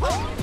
Oh!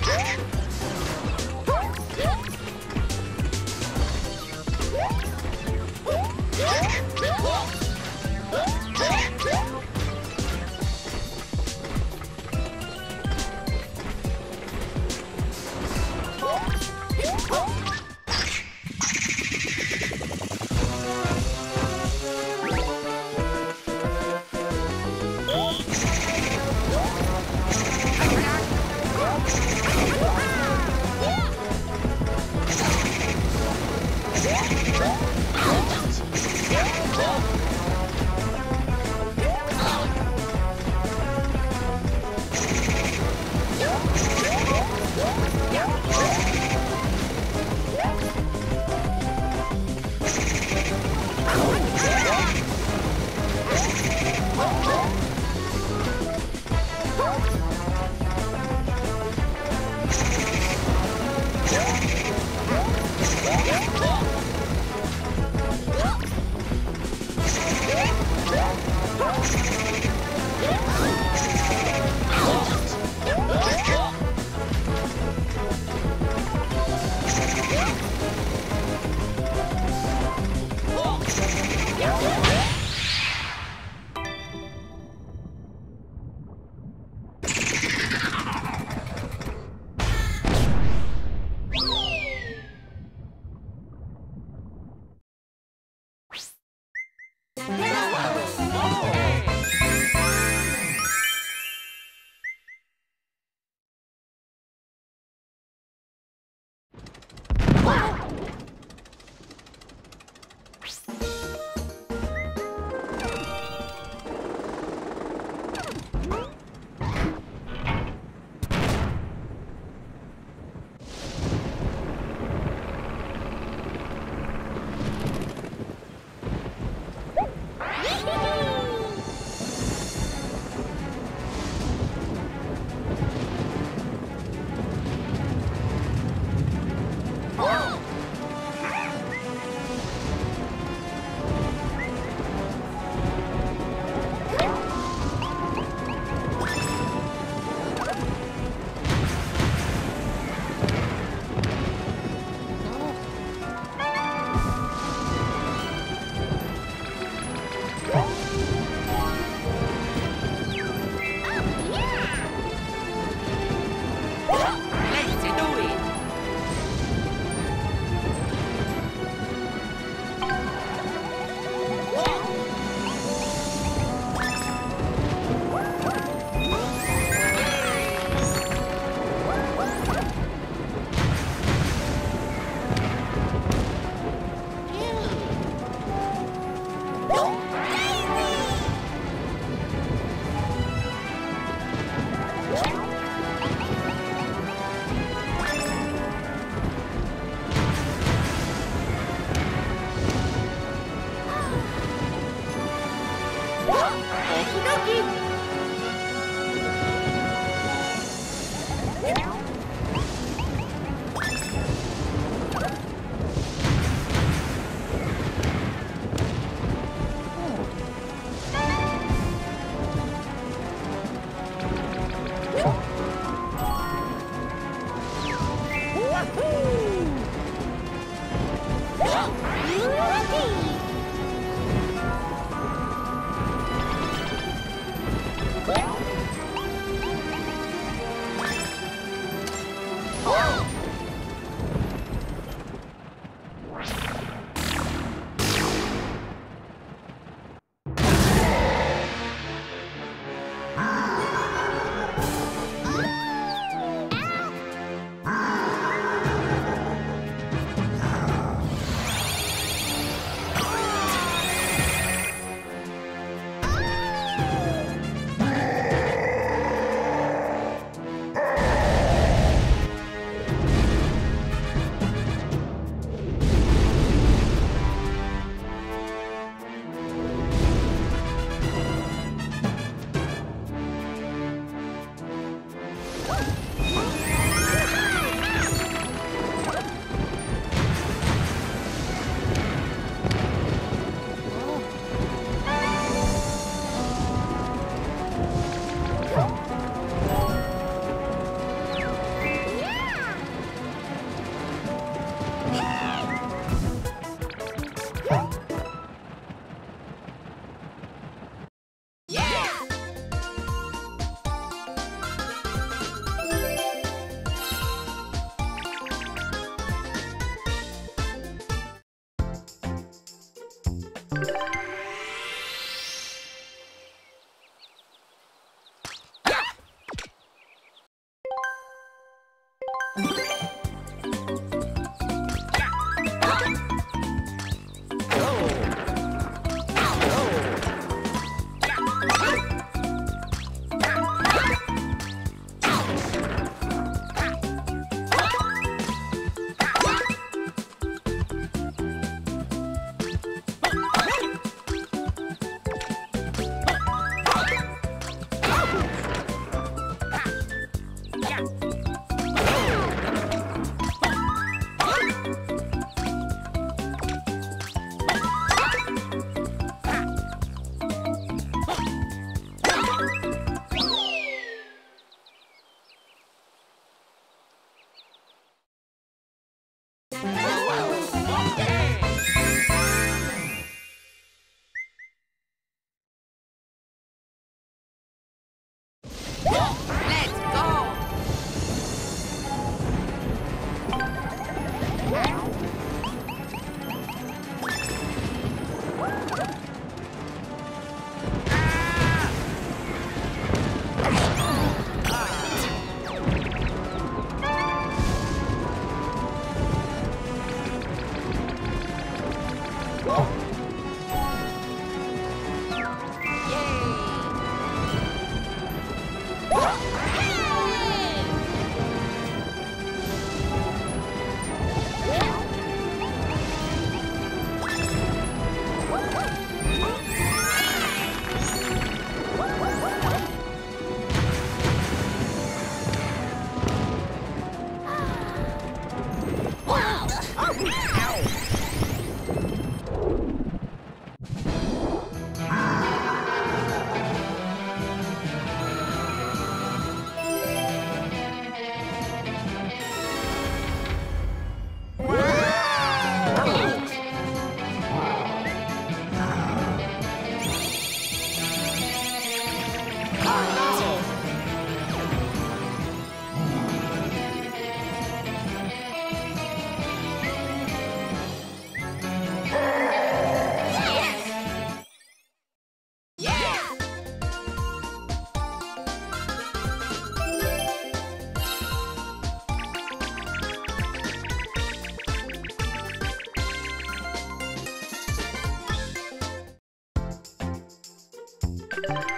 you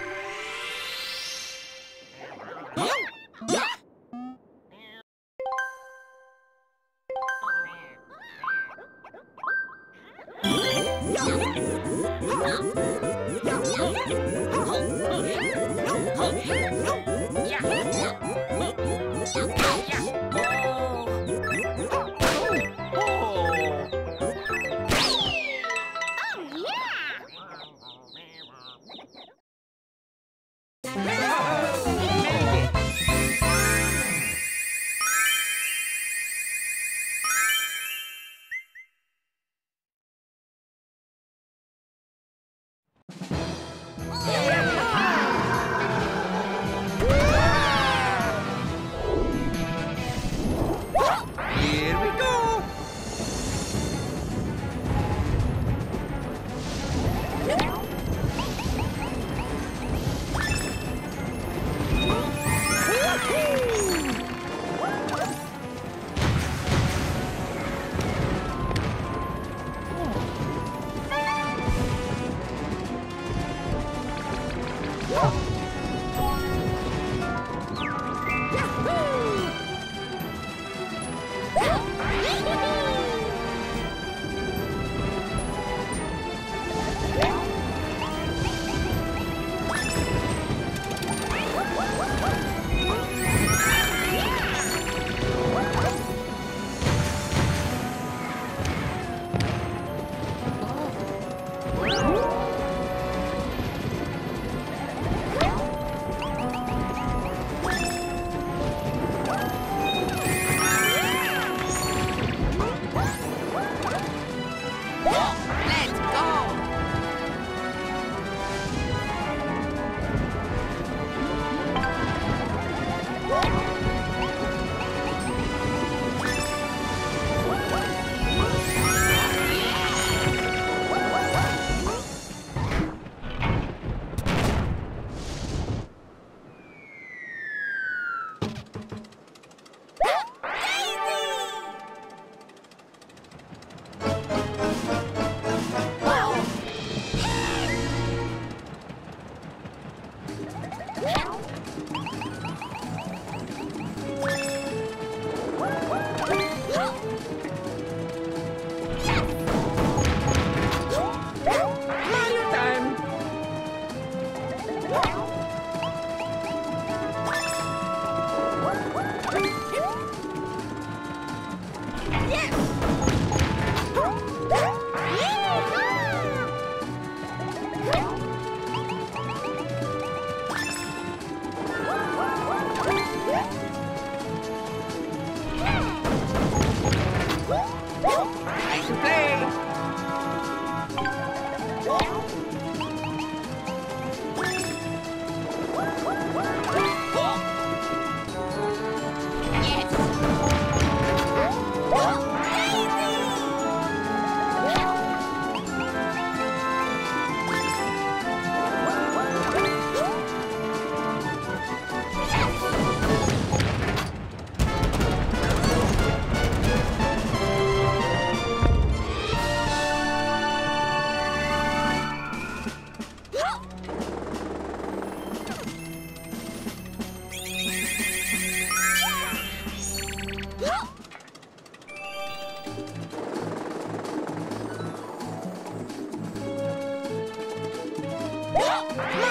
Hey!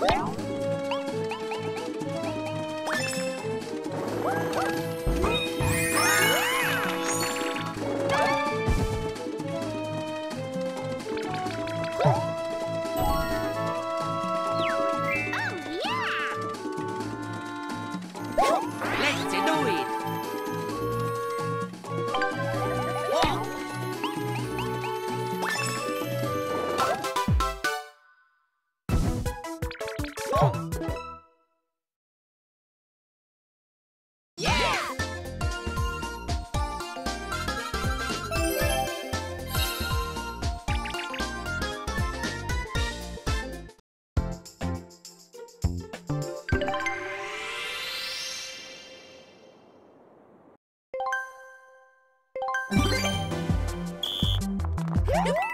Let's go.